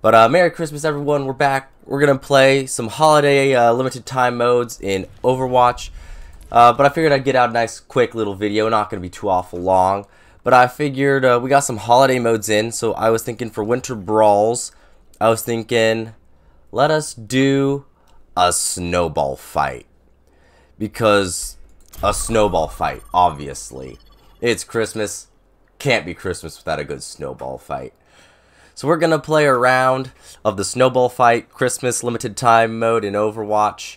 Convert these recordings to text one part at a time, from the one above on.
But uh, Merry Christmas everyone, we're back. We're going to play some holiday uh, limited time modes in Overwatch. Uh, but I figured I'd get out a nice quick little video, not going to be too awful long. But I figured uh, we got some holiday modes in, so I was thinking for Winter Brawls, I was thinking let us do a snowball fight. Because a snowball fight, obviously. It's Christmas. Can't be Christmas without a good snowball fight. So we're going to play a round of the snowball fight Christmas limited time mode in Overwatch.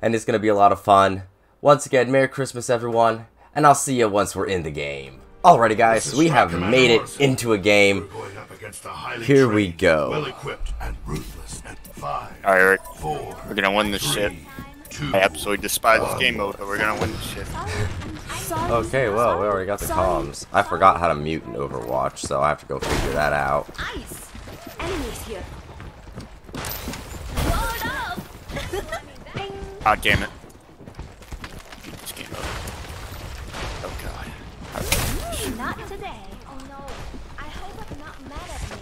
And it's going to be a lot of fun. Once again, Merry Christmas everyone. And I'll see you once we're in the game. Alrighty guys, we have made it into a game. Going up against a highly Here we go. Well-equipped and ruthless. And five, All right, Eric, four, we're gonna win this shit. three, two, I absolutely despise this game mode, but we're gonna win this shit. Okay, well, we already got the comms. I forgot how to mute in Overwatch, so I have to go figure that out. Ice! Enemies here. Load up! Bing. Ah, damn it. This game mode. Oh god. Not today. Oh no. I hope I'm not mad at me.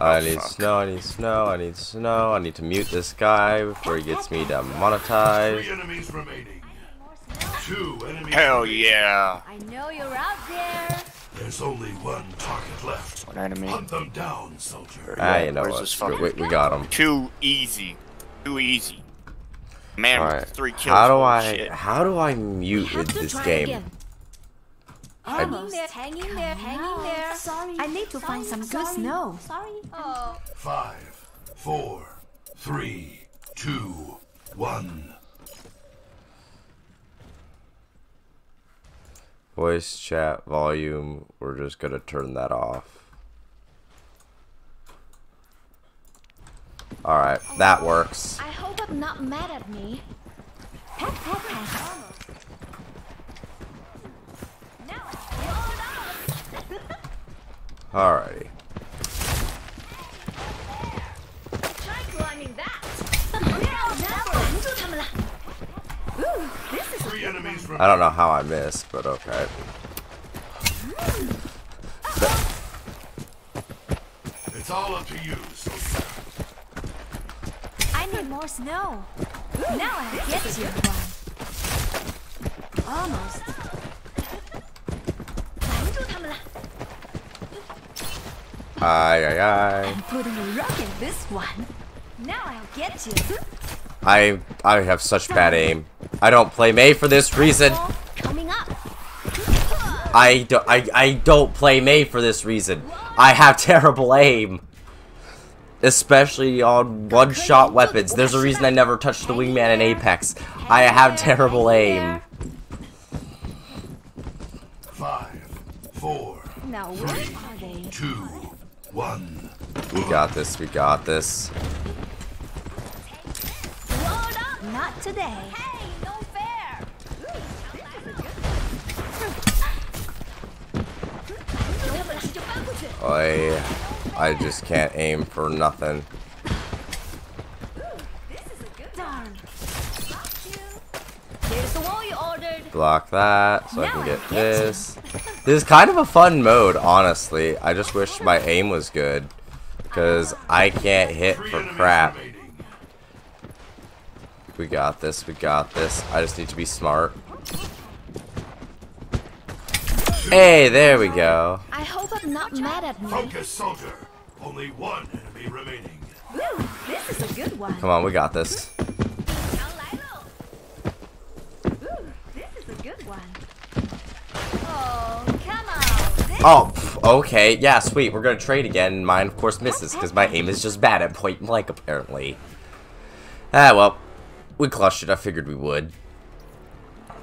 I Oh, need fuck. snow, I need snow, I need snow, I need to mute this guy before he gets me three demonetized. enemies remaining. Two enemies Hell remaining. yeah. I know you're out there. There's only one target left. One enemy. Hunt them down, soldier. Ah, you know Where's what? this We, we, we got him. Too easy. Too easy. Man, with Alright, three kills. how do I, shit. how do I mute with this game? again. I- Hang in there, hang in there, hang in there. Sorry. I need to find some good Sorry. snow. Sorry. Oh. Five, four, three, two, one. Voice chat volume, we're just gonna turn that off. Alright, that works. I hope I'm not mad at me. Alrighty. Try climbing that. Ooh, this is Three enemies remaining. I don't know how I missed, but okay. It's all up to you, soldier. I need more snow. Now I get you. Almost. Aye, aye, aye. I'm putting a rock in this one. Now I'll get you. I I have such bad aim. I don't play Mei for this reason. Coming up. I don't, I, I don't play Mei for this reason. I have terrible aim. Especially on one-shot weapons. There's a reason I never touched the wingman in Apex. I have terrible aim. Five, four, Now where are they? two, one. We got this, we got this. Load up. Not today. Hey, no fair. I, I just can't aim for nothing. Darn. There's the wall you ordered. Block that, so I can get this. This is kind of a fun mode, honestly. I just wish my aim was good. Because I can't hit Three for enemies crap. Remaining. We got this, we got this. I just need to be smart. Hey, there we go. I hope I'm not mad at me. Focus, soldier. Only one enemy remaining. Ooh, this is a good one. Come on, we got this. Ooh, this is a good one. Oh, come on. This Oh, pff, okay. Yeah, sweet. We're gonna trade again. Mine, of course, misses because my aim is just bad at point blank, apparently. Ah, well. We clutched it. I figured we would.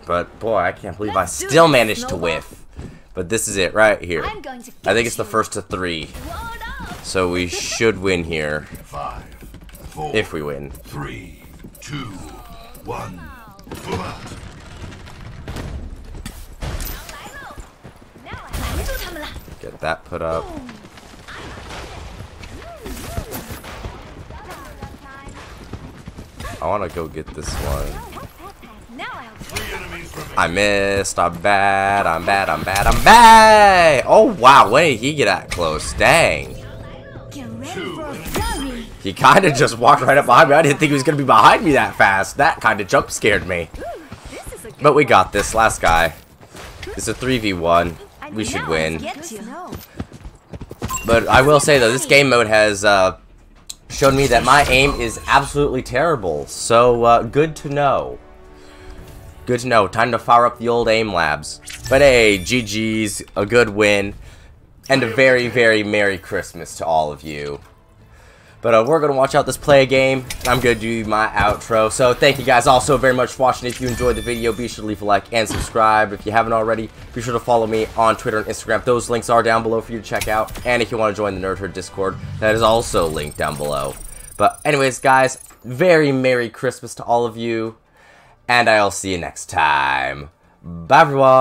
But boy, I can't believe Let's I still managed Snowball. to whiff. But this is it right here. I think it's the first to three. So we should win here. Five, four, if we win. Three, two, one. Get that put up. I want to go get this one. I'll Three enemies remaining. I missed. I'm bad. I'm bad. I'm bad. I'm bad. Oh, wow. When did he get that close? Dang. get ready Two for a enemies flurry. remaining. He kind of just walked right up behind me. I didn't think he was going to be behind me that fast. That kind of jump scared me. This is a good But we got this. Last guy. It's a 3v1. We should win. let's Get you. But I will say though, this game mode has uh, shown me that my aim is absolutely terrible. So uh, good to know. Good to know. Time to fire up the old aim labs. But hey, GG's, a good win, and a very, very Merry Christmas to all of you. But uh, we're going to watch out this play a game, and I'm going to do my outro. So thank you guys all so very much for watching. If you enjoyed the video, be sure to leave a like and subscribe. If you haven't already, be sure to follow me on Twitter and Instagram. Those links are down below for you to check out. And if you want to join the Nerd Herd Discord, that is also linked down below. But anyways, guys, very Merry Christmas to all of you. And I'll see you next time. Bye, everyone!